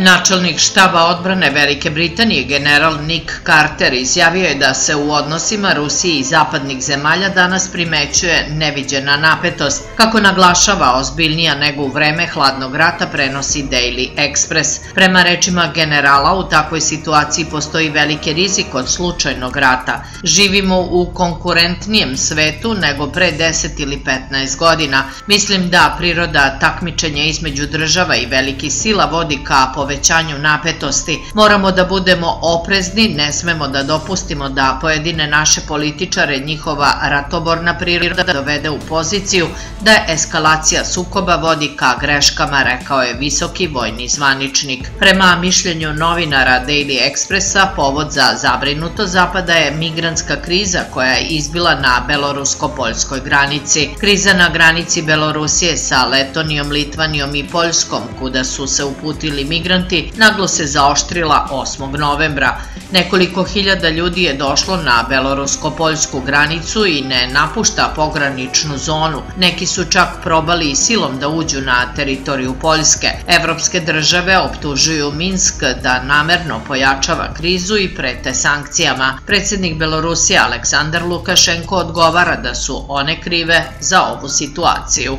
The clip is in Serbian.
Načelnik štaba odbrane Velike Britanije general Nick Carter izjavio je da se u odnosima Rusije i zapadnih zemalja danas primećuje neviđena napetost. Kako naglašava ozbiljnija nego u vreme hladnog rata prenosi Daily Express. Prema rečima generala u takvoj situaciji postoji veliki rizik od slučajnog rata. Živimo u konkurentnijem svetu nego pre 10 ili 15 godina. Mislim da priroda takmičenja između država i velikih sila vodi ka povećanju napetosti. Moramo da budemo oprezni, ne smemo da dopustimo da pojedine naše političare njihova ratoborna priroda dovede u poziciju da eskalacija sukoba vodi ka greškama, rekao je visoki vojni zvaničnik. Prema mišljenju novinara Daily Expressa, povod za zabrinuto zapada je migranska kriza koja je izbila na belorusko-poljskoj granici. Kriza na granici Belorusije sa Letonijom, Litvanijom i Poljskom, kuda su se uputili migranti, migranti naglo se zaoštrila 8. novembra. Nekoliko hiljada ljudi je došlo na belorusko-poljsku granicu i ne napušta pograničnu zonu. Neki su čak probali silom da uđu na teritoriju Poljske. Evropske države optužuju Minsk da namerno pojačava krizu i prete sankcijama. Predsednik Belorusije Aleksandar Lukašenko odgovara da su one krive za ovu situaciju.